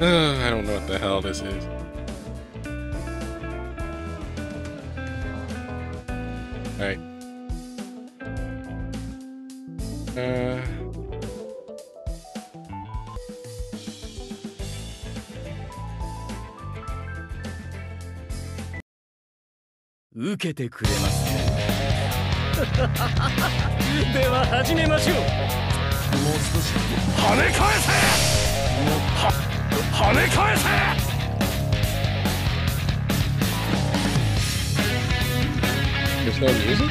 Uh, I don't know what the hell this is. Alright. Uh... 受けてくれますねでは始めましょうもう少し跳ね返せは跳ね返せ There's no music?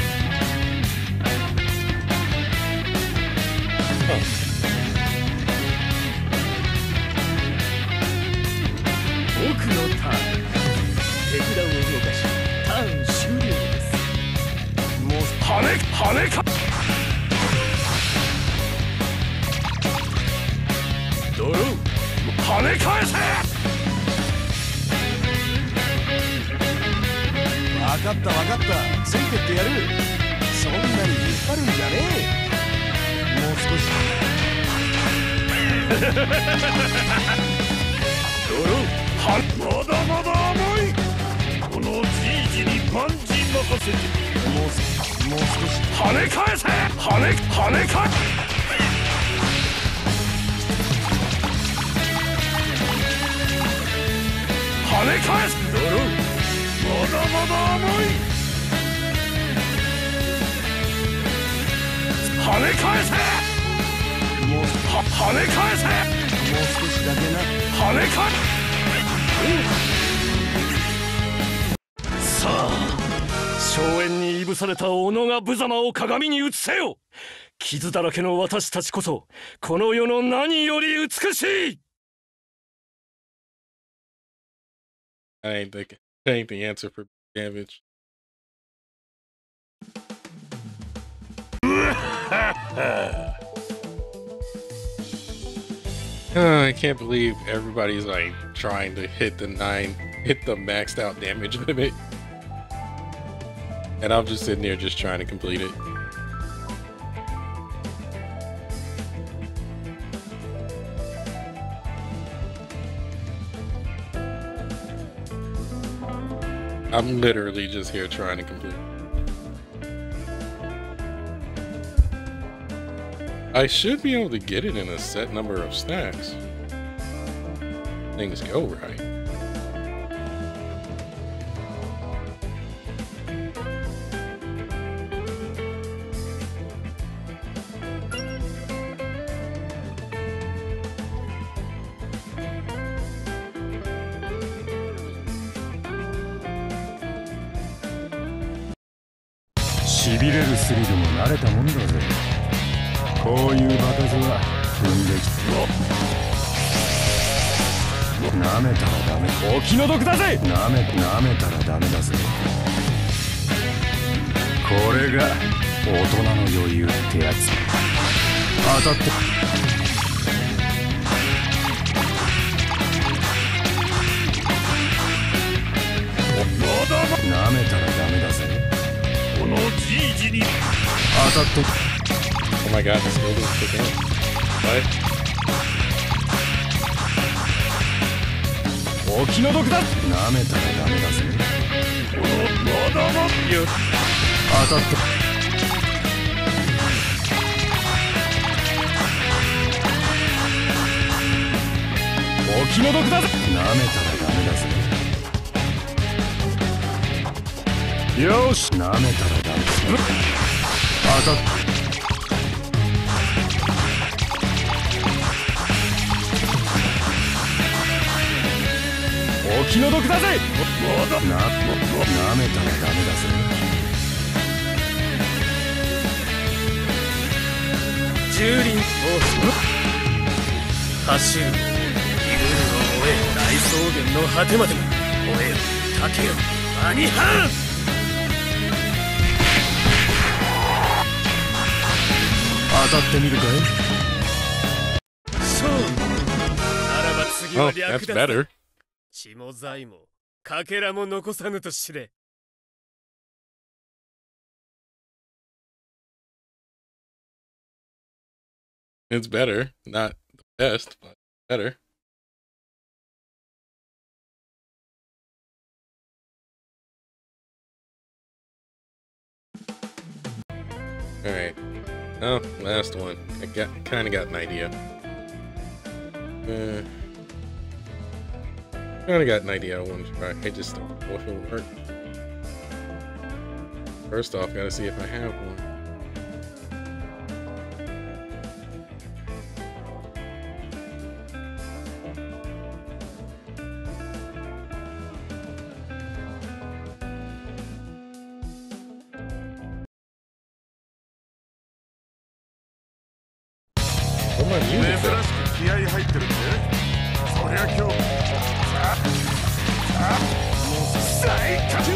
Huh. 僕のターン手札を動かしターン終了ですもう跳ね跳ねか跳ね返せ！分かった分かった。ついてってやる。そんなに引っ張るんじゃねえ。もう少し。はまだまだ甘い。このじいじに万事任せて。もうすもう少し。跳ね返せ！跳ね跳ね返跳ね返すドローまだまだ甘い跳ね返せもうは跳ね返せもう少しだけな跳ね返さあ荘園にいぶされた小野が無様を鏡に映せよ傷だらけの私たちこそこの世の何より美しい I ain't the, that ain't the answer for damage. Uh, I can't believe everybody's like trying to hit the nine, hit the maxed out damage limit. And I'm just sitting there just trying to complete it. I'm literally just here trying to complete. I should be able to get it in a set number of stacks. Things go right.「しびれるスリルも慣れたもんだぜ。こういう場数は踏んできて。なめたらダメ。お気の毒だぜ！なめなめたらダメだぜ。これが大人の余裕ってやつ。当たって。なめたらのじいじに。当たって Oh my god, this building's kicking in. What? お気の毒だ。なめたらダメだぜ。このまだまよ。当たってお気の毒だぜ。なめたらダメだぜよし。なめたらダメだ当たっお気の毒だぜ。まだななめたらダメだぜ。蹂躙走るいる。るを燃え大草原の果てまでも。燃えよ竹よ。アニハ当たってみるかい？そう。ならば次は略だ、oh, 血も財もかけらも残さぬと知れ。It's better, not the best, but better. All right. Oh, last one. I got, kind of got an idea. Uh, kind of got an idea I want to try. I just don't know if it'll work. First off, gotta see if I have one. Say,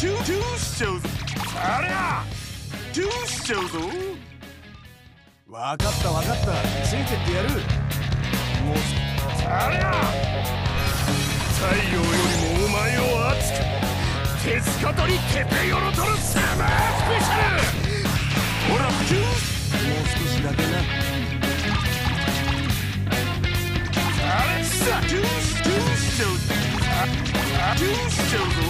トゥトゥしちゃうぞそりゃ!トゥしちゃうぞ分かった分かった.ついてってやる.もうそりゃ!太陽よりもお前を熱く手つかとりテペヨロとのサマースペシャル!ほらトゥもう少しだけな。あれさトゥートゥーちゃうぞトゥーちゃうぞ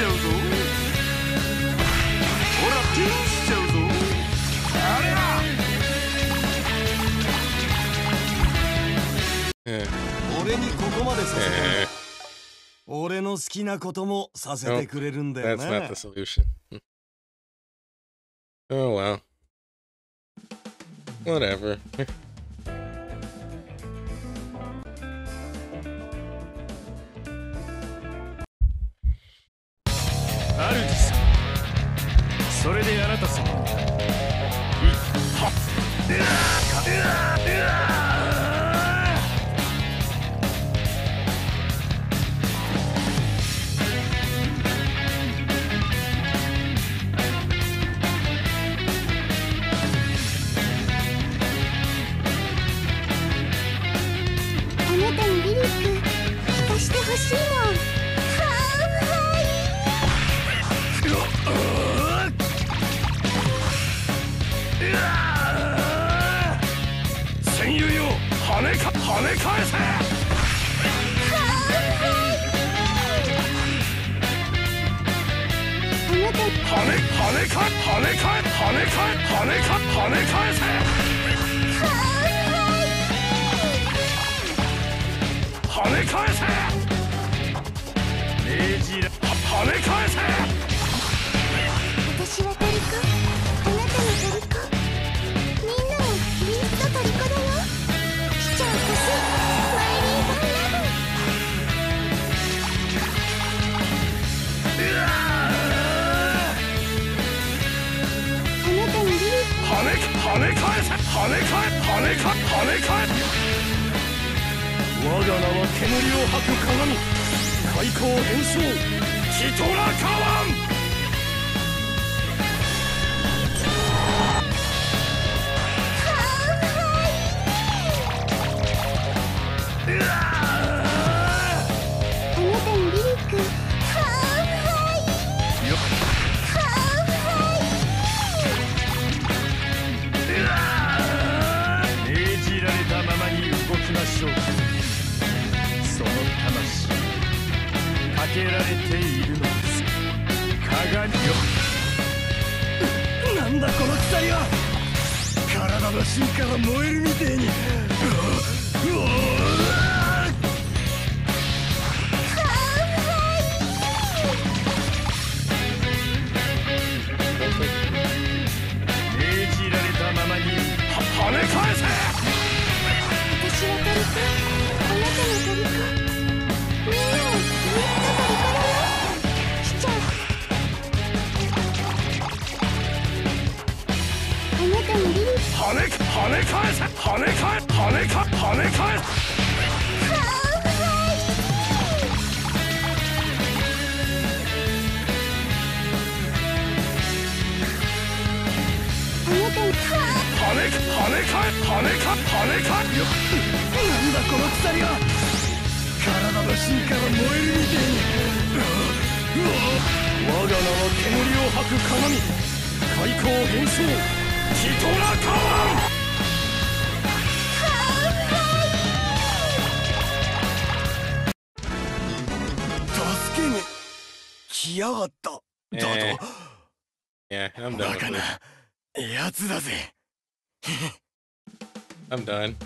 ちゃうぞほらキューしちゃうぞあれや Eh, 俺にここまでさせて eh, 俺の好きなこともさせてくれるんだよ that's ね not the solution. Hmm. Oh well. Whatever. 跳ね返せ跳ね返せ命じら跳ね返せ私は誰か我が名は煙を吐く鏡。開口変装。キトラカワンんだこの鎖は。体の芯から燃えるみてえに。うわうわ命じられたままに跳ね返せ！私はトリコあク跳ね返せ跳ね返跳ねか跳ね返すあなたに跳ね跳ね返跳ねか跳ねかよなんだこの鎖は体の芯から燃えるみてえにうわ我が名は煙を吐く鏡開口変装来やがった。だえと Yeah, I'm done バ with カな this. やつだぜ。I'm done.